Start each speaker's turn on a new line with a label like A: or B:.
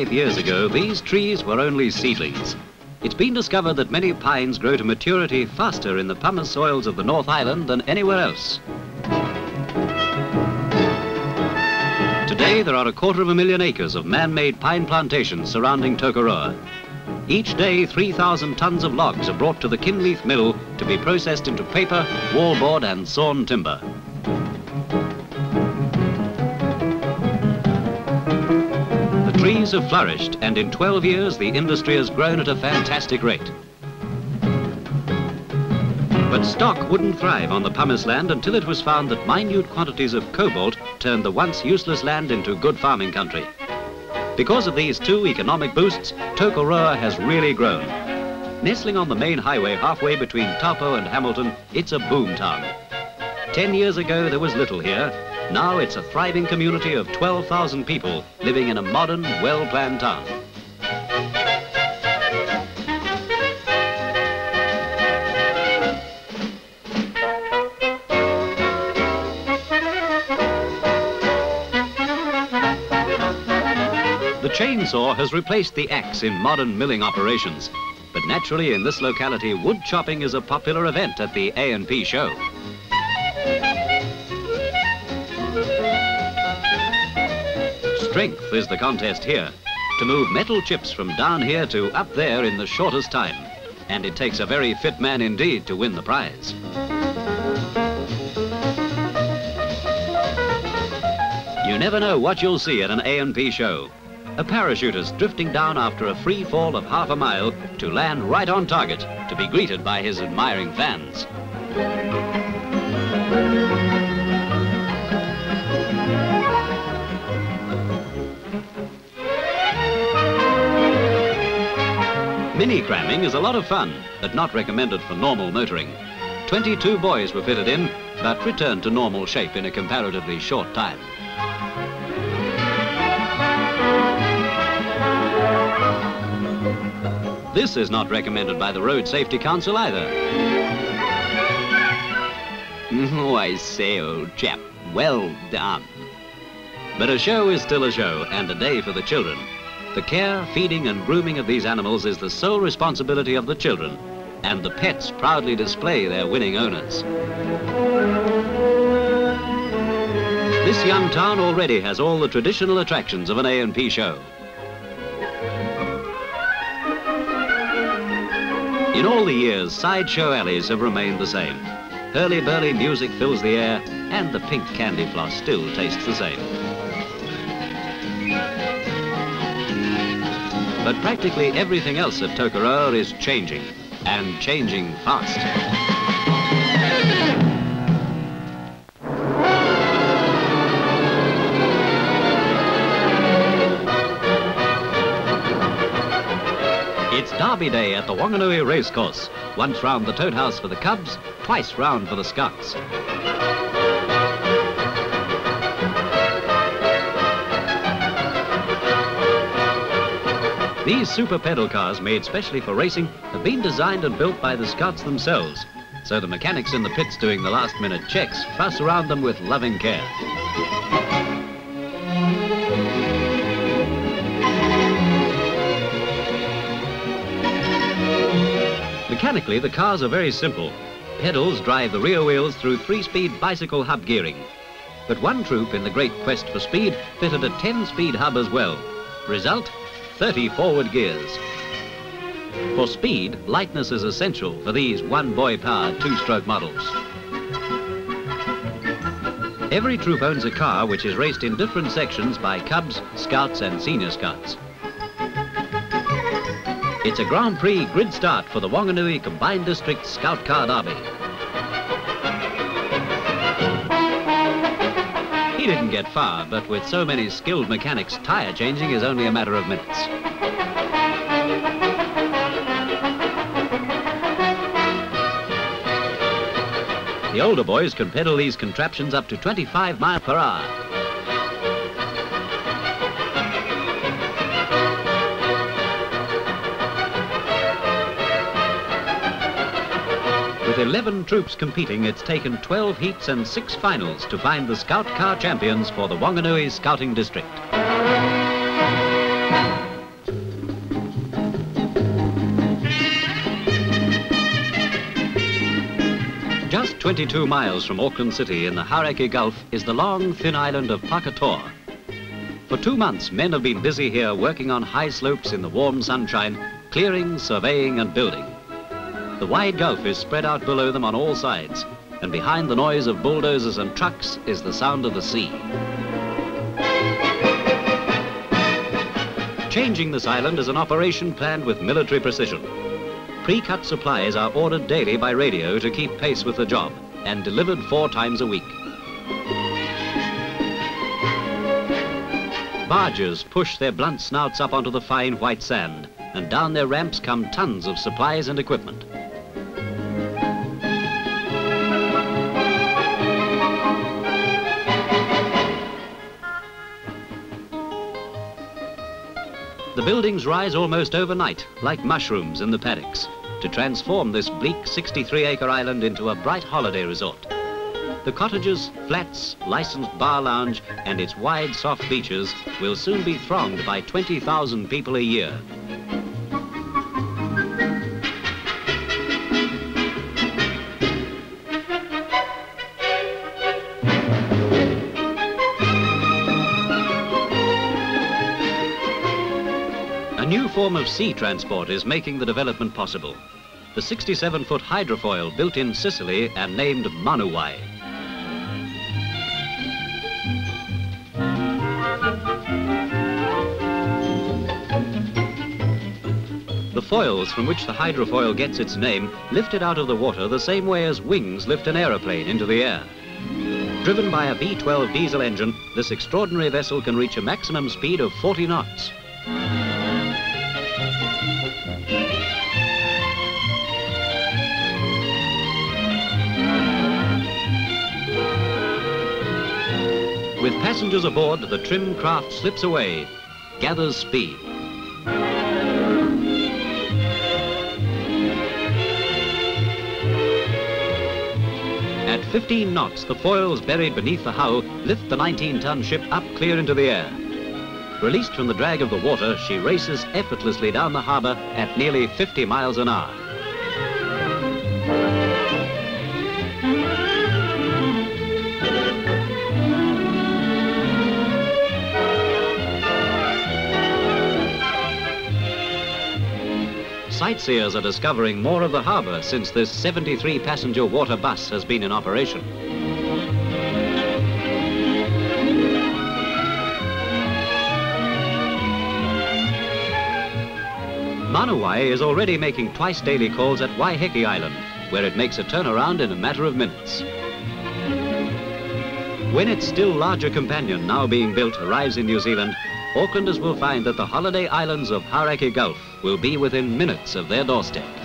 A: 25 years ago, these trees were only seedlings. It's been discovered that many pines grow to maturity faster in the pumice soils of the North Island than anywhere else. Today, there are a quarter of a million acres of man-made pine plantations surrounding Tokoroa. Each day, 3,000 tons of logs are brought to the Kinleith Mill to be processed into paper, wallboard and sawn timber. Trees have flourished, and in 12 years, the industry has grown at a fantastic rate. But stock wouldn't thrive on the pumice land until it was found that minute quantities of cobalt turned the once useless land into good farming country. Because of these two economic boosts, Tokoroa has really grown. Nestling on the main highway halfway between Taupo and Hamilton, it's a boom town. Ten years ago, there was little here. Now it's a thriving community of 12,000 people living in a modern, well-planned town. The chainsaw has replaced the axe in modern milling operations. But naturally, in this locality, wood chopping is a popular event at the A&P show. Strength is the contest here. To move metal chips from down here to up there in the shortest time. And it takes a very fit man indeed to win the prize. You never know what you'll see at an A&P show. A parachutist drifting down after a free fall of half a mile to land right on target to be greeted by his admiring fans. Mini cramming is a lot of fun, but not recommended for normal motoring. 22 boys were fitted in, but returned to normal shape in a comparatively short time. This is not recommended by the Road Safety Council either. Oh, I say, old chap, well done. But a show is still a show, and a day for the children. The care, feeding and grooming of these animals is the sole responsibility of the children, and the pets proudly display their winning owners. This young town already has all the traditional attractions of an A&P show. In all the years, sideshow alleys have remained the same. Hurly-burly music fills the air, and the pink candy floss still tastes the same. But practically everything else at Tokoroa is changing, and changing fast. It's Derby Day at the Wanganui Racecourse. Once round the Toad House for the Cubs, twice round for the Scouts. These super pedal cars made specially for racing have been designed and built by the Scouts themselves. So the mechanics in the pits doing the last minute checks fuss around them with loving care. Mechanically, the cars are very simple. Pedals drive the rear wheels through three-speed bicycle hub gearing. But one troop in the great quest for speed fitted a 10-speed hub as well. Result, 30 forward gears. For speed, lightness is essential for these one-boy-powered two-stroke models. Every troop owns a car which is raced in different sections by Cubs, Scouts and Senior Scouts. It's a Grand Prix grid start for the Wanganui Combined District Scout Car Derby. He didn't get far, but with so many skilled mechanics, tyre changing is only a matter of minutes. The older boys can pedal these contraptions up to 25 miles per hour. 11 troops competing, it's taken 12 heats and six finals to find the Scout Car champions for the Wanganui Scouting District. Just 22 miles from Auckland City in the Hauraki Gulf is the long, thin island of Pakatoa. For two months, men have been busy here working on high slopes in the warm sunshine, clearing, surveying and building. The wide gulf is spread out below them on all sides, and behind the noise of bulldozers and trucks is the sound of the sea. Changing this island is an operation planned with military precision. Pre-cut supplies are ordered daily by radio to keep pace with the job and delivered four times a week. Barges push their blunt snouts up onto the fine white sand and down their ramps come tons of supplies and equipment. The buildings rise almost overnight, like mushrooms in the paddocks, to transform this bleak 63-acre island into a bright holiday resort. The cottages, flats, licensed bar lounge, and its wide, soft beaches will soon be thronged by 20,000 people a year. Form of sea transport is making the development possible. The 67-foot hydrofoil built in Sicily and named Manuwai. The foils from which the hydrofoil gets its name lift it out of the water the same way as wings lift an aeroplane into the air. Driven by a V12 diesel engine, this extraordinary vessel can reach a maximum speed of 40 knots. With passengers aboard, the trim craft slips away, gathers speed. At 15 knots, the foils buried beneath the hull lift the 19-ton ship up clear into the air. Released from the drag of the water, she races effortlessly down the harbour at nearly 50 miles an hour. Sightseers are discovering more of the harbour since this 73-passenger water bus has been in operation. Manuwai is already making twice daily calls at Waiheke Island, where it makes a turnaround in a matter of minutes. When its still larger companion, now being built, arrives in New Zealand, Aucklanders will find that the holiday islands of Hauraki Gulf will be within minutes of their doorstep.